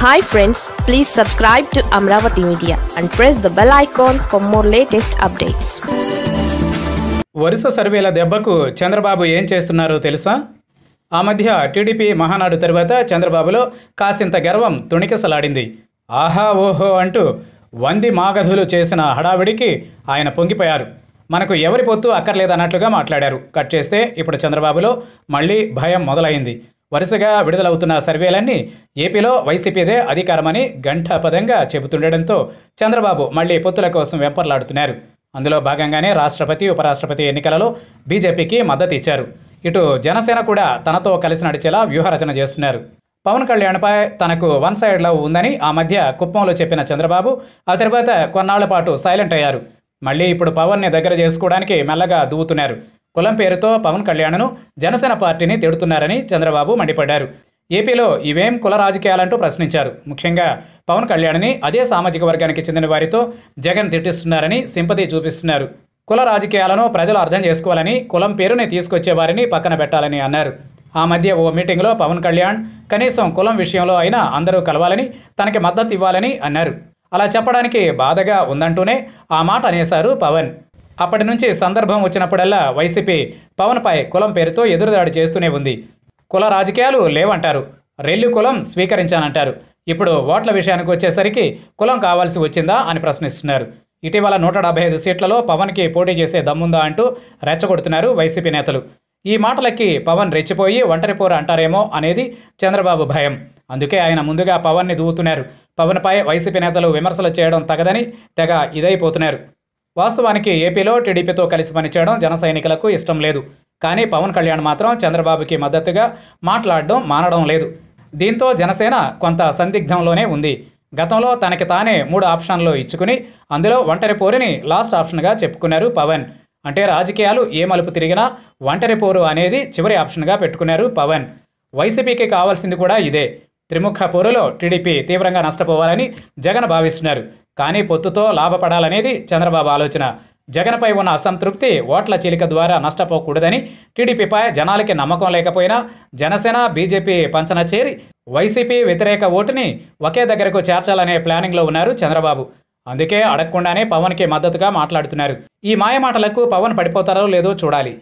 Hi friends please subscribe to Amaravati media and press the bell icon for more latest updates వరుస సర్వేల దెబ్బకు చంద్రబాబు ఏం చేస్తున్నారో తెలుసా? ఆ మధ్య టీడీపీ మహానాడు తరువాత చంద్రబాబులో కాసింత గర్వం తుణికిసలాడింది. ఆహా ఓహో అంటూ వంది మాగధులు చేసిన హడావిడికి ఆయన పొంగిపోయారు. మనకు ఎవరి పొత్తు అక్కర్లేదన్నట్లుగా మాట్లాడారు. కట్ చేస్తే ఇప్పుడు చంద్రబాబులో మళ్ళీ భయం మొదలైంది. వరుసగా విడుదలవుతున్న సర్వేలన్నీ ఏపీలో వైసీపీదే అధికారమని ఘంటాపదంగా చెబుతుండటంతో చంద్రబాబు మళ్ళీ పొత్తుల కోసం వెంపర్లాడుతున్నారు. అందులో భాగంగానే రాష్ట్రపతి ఉపరాష్ట్రపతి ఎన్నికలలో బీజేపీకి మద్దతు ఇచ్చారు. ఇటు జనసేన కూడా తనతో కలిసి నడిచేలా వ్యూహరచన చేస్తున్నారు. పవన్ కళ్యాణ్పై తనకు వన్ సైడ్ లవ్ ఉందని ఆ మధ్య కుప్పంలో చెప్పిన చంద్రబాబు ఆ తర్వాత కొన్నాళ్ళ పాటు సైలెంట్ అయ్యారు. మళ్ళీ ఇప్పుడు పవన్ని దగ్గర చేసుకోవడానికి మెల్లగా దూవుతున్నారు. కులం పేరుతో పవన్ కళ్యాణ్ను జనసేన పార్టీని తిడుతున్నారని చంద్రబాబు మండిపడ్డారు. ఏపీలో ఇవేం కుల రాజకీయాలంటూ ప్రశ్నించారు. ముఖ్యంగా పవన్ కళ్యాణ్ని అదే సామాజిక వర్గానికి చెందిన వారితో జగన్ తిట్టిస్తున్నారని సింపతి చూపిస్తున్నారు. కుల రాజకీయాలను ప్రజలు అర్థం చేసుకోవాలని కులం పేరుని తీసుకొచ్చే వారిని పక్కన పెట్టాలని అన్నారు. ఆ మధ్య ఓ మీటింగ్లో పవన్ కళ్యాణ్ కనీసం కులం విషయంలో అయినా అందరూ కలవాలని తనకి మద్దతు ఇవ్వాలని అన్నారు. అలా చెప్పడానికి బాధగా ఉందంటూనే ఆ మాట అనేశారు పవన్. అప్పటి నుంచి సందర్భం వచ్చినప్పుడల్లా వైసీపీ పవన్పై కులం పేరుతో ఎదురుదాడి చేస్తూనే ఉంది. కుల రాజకీయాలు లేవంటారు. రెల్లు కులం స్వీకరించానంటారు. ఇప్పుడు ఓట్ల విషయానికి వచ్చేసరికి కులం కావాల్సి వచ్చిందా అని ప్రశ్నిస్తున్నారు. ఇటీవల నూట డెబ్బై ఐదు సీట్లలో పవన్కి పోటీ చేసే దమ్ముందా అంటూ రెచ్చగొడుతున్నారు వైసీపీ నేతలు. ఈ మాటలకి పవన్ రెచ్చిపోయి ఒంటరిపోరు అంటారేమో అనేది చంద్రబాబు భయం. అందుకే ఆయన ముందుగా పవన్ని దూవుతున్నారు. పవన్పై వైసీపీ నేతలు విమర్శలు చేయడం తగదని తెగ ఇదైపోతున్నారు. వాస్తవానికి ఏపీలో టీడీపీతో కలిసి పనిచేయడం జన సైనికులకు ఇష్టం లేదు. కానీ పవన్ కళ్యాణ్ మాత్రం చంద్రబాబుకి మద్దతుగా మాట్లాడడం మానడం లేదు. దీంతో జనసేన కొంత సందిగ్ధంలోనే ఉంది. గతంలో తనకి తానే మూడు ఆప్షన్లు ఇచ్చుకుని అందులో ఒంటరి పోరుని లాస్ట్ ఆప్షన్గా చెప్పుకున్నారు పవన్. అంటే రాజకీయాలు ఏ మలుపు తిరిగినా ఒంటరి పోరు అనేది చివరి ఆప్షన్గా పెట్టుకున్నారు పవన్. వైసీపీకి కావాల్సింది కూడా ఇదే. త్రిముఖ పోరులో టీడీపీ తీవ్రంగా నష్టపోవాలని జగన్ భావిస్తున్నారు. కానీ పొత్తుతో లాభపడాలనేది చంద్రబాబు ఆలోచన. జగన్పై ఉన్న అసంతృప్తి ఓట్ల చీలిక ద్వారా నష్టపోకూడదని టీడీపీపై జనాలకి నమ్మకం లేకపోయినా జనసేన బీజేపీ పంచన చేరి వైసీపీ వ్యతిరేక ఓటుని ఒకే దగ్గరకు చేర్చాలనే ప్లానింగ్లో ఉన్నారు చంద్రబాబు. అందుకే అడగకుండానే పవన్కి మద్దతుగా మాట్లాడుతున్నారు. ఈ మాయమాటలకు పవన్ పడిపోతారో లేదో చూడాలి.